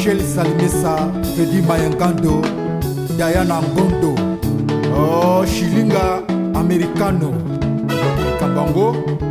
Michel Salimesa, Fedi Mayangando, Diana Ngondo, oh, Shilinga Americano, Kabango,